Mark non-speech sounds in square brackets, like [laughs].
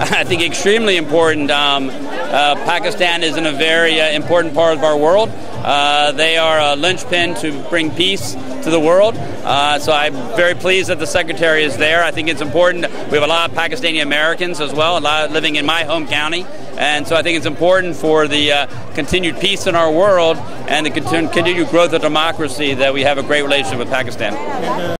[laughs] I think extremely important. Um, uh, Pakistan is in a very uh, important part of our world. Uh, they are a linchpin to bring peace to the world. Uh, so I'm very pleased that the secretary is there. I think it's important. We have a lot of Pakistani Americans as well, a lot living in my home county. And so I think it's important for the uh, continued peace in our world and the continued growth of democracy that we have a great relationship with Pakistan.